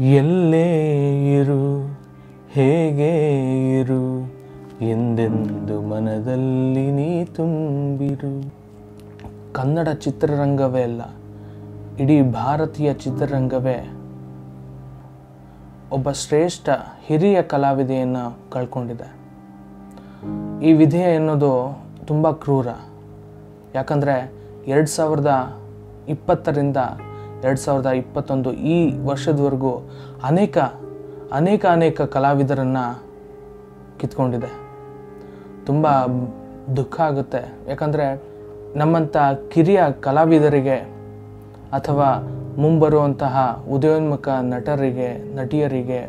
ಎಲ್ಲೇ ಇರು, ಹೇಗೆ ಇರು, ಎಂದೆಂದು ಮನದಲ್ಲಿ ನೀ ತುಂಬಿರು. ಕನ್ನಡ ಚಿತ್ರರಂಗವೇ ಅಲ್ಲ, ಇಡೀ ಭಾರತೀಯ ಚಿತ್ರರಂಗವೇ. ಒಬ್ಬ ಶ್ರೇಷ್ಠ ಹಿರಿಯ ಕಲಾವಿದೆಯನ್ನು ಕಳ್ಕೊಂಡಿದೆ ಈ ವಿಧೇಯ ಎನ್ನೋದು ತುಂಬ ಕ್ರೂರ. ಯಾಕಂದರೆ ಎರಡು ಸಾವಿರದ ಇಪ್ಪತ್ತರಿಂದ ಎರಡು ಸಾವಿರದ ಇಪ್ಪತ್ತೊಂದು ಈ ವರ್ಷದವರೆಗೂ ಅನೇಕ ಅನೇಕ ಅನೇಕ ಕಲಾವಿದರನ್ನು ಕಿತ್ಕೊಂಡಿದೆ. ತುಂಬ ದುಃಖ ಆಗುತ್ತೆ. ಯಾಕಂದರೆ ನಮ್ಮಂಥ ಕಿರಿಯ ಕಲಾವಿದರಿಗೆ ಅಥವಾ ಮುಂಬರುವಂತಹ ಉದಯೋನ್ಮುಖ ನಟರಿಗೆ, ನಟಿಯರಿಗೆ,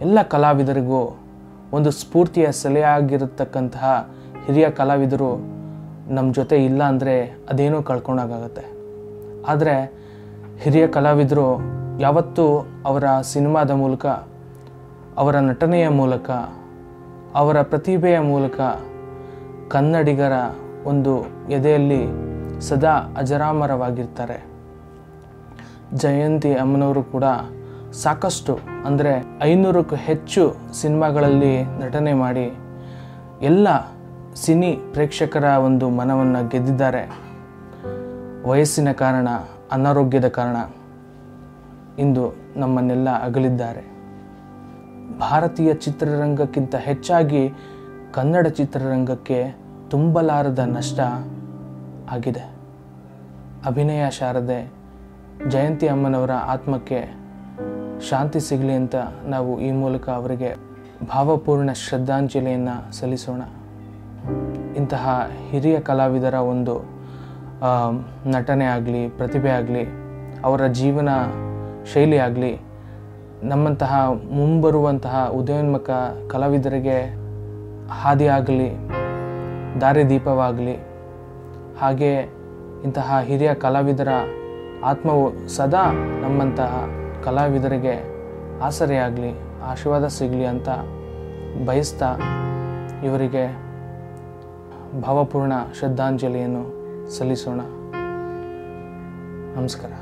ಎಲ್ಲ ಕಲಾವಿದರಿಗೂ ಒಂದು ಸ್ಫೂರ್ತಿಯ ಸೆಲೆಯಾಗಿರತಕ್ಕಂತಹ ಹಿರಿಯ ಕಲಾವಿದರು ನಮ್ಮ ಜೊತೆ ಇಲ್ಲ ಅಂದರೆ ಅದೇನೋ ಕಳ್ಕೊಂಡಾಗತ್ತೆ ಆದರೆ ಹಿರಿಯ ಕಲಾವಿದರು ಯಾವತ್ತೂ ಅವರ ಸಿನಿಮಾದ ಮೂಲಕ, ಅವರ ನಟನೆಯ ಮೂಲಕ, ಅವರ ಪ್ರತಿಭೆಯ ಮೂಲಕ ಕನ್ನಡಿಗರ ಒಂದು ಎದೆಯಲ್ಲಿ ಸದಾ ಅಜರಾಮರವಾಗಿರ್ತಾರೆ. ಜಯಂತಿ ಅಮ್ಮನವರು ಕೂಡ ಸಾಕಷ್ಟು, ಅಂದರೆ ಐನೂರಕ್ಕೂ ಹೆಚ್ಚು ಸಿನಿಮಾಗಳಲ್ಲಿ ನಟನೆ ಮಾಡಿ ಎಲ್ಲ ಸಿನಿ ಪ್ರೇಕ್ಷಕರ ಒಂದು ಮನವನ್ನು ಗೆದ್ದಿದ್ದಾರೆ. ವಯಸ್ಸಿನ ಕಾರಣ ಅನಾರೋಗ್ಯದ ಕಾರಣ ಇಂದು ನಮ್ಮನ್ನೆಲ್ಲ ಅಗಲಿದ್ದಾರೆ. ಭಾರತೀಯ ಚಿತ್ರರಂಗಕ್ಕಿಂತ ಹೆಚ್ಚಾಗಿ ಕನ್ನಡ ಚಿತ್ರರಂಗಕ್ಕೆ ತುಂಬಲಾರದ ನಷ್ಟ ಆಗಿದೆ. ಅಭಿನಯ ಶಾರದೆ ಜಯಂತಿ ಅಮ್ಮನವರ ಆತ್ಮಕ್ಕೆ ಶಾಂತಿ ಸಿಗಲಿ ಅಂತ ನಾವು ಈ ಮೂಲಕ ಅವರಿಗೆ ಭಾವಪೂರ್ಣ ಶ್ರದ್ಧಾಂಜಲಿಯನ್ನು ಸಲ್ಲಿಸೋಣ. ಇಂತಹ ಹಿರಿಯ ಕಲಾವಿದರ ಒಂದು ನಟನೆ ಆಗಲಿ, ಪ್ರತಿಭೆ ಆಗಲಿ, ಅವರ ಜೀವನ ಶೈಲಿ ಆಗಲಿ, ನಮ್ಮಂತಹ ಮುಂಬರುವಂತಹ ಉದಯೋನ್ಮುಖ ಕಲಾವಿದರಿಗೆ ಹಾದಿಯಾಗಲಿ ದಾರಿದೀಪವಾಗಲಿ ಹಾಗೆ ಇಂತಹ ಹಿರಿಯ ಕಲಾವಿದರ ಆತ್ಮವು ಸದಾ ನಮ್ಮಂತಹ ಕಲಾವಿದರಿಗೆ ಆಸರೆಯಾಗಲಿ ಆಶೀರ್ವಾದ ಸಿಗಲಿ ಅಂತ ಬಯಸ್ತಾ ಇವರಿಗೆ ಭಾವಪೂರ್ಣ ಶ್ರದ್ಧಾಂಜಲಿಯನ್ನು ಸಲ್ಲಿಸೋಣ. ನಮಸ್ಕಾರ.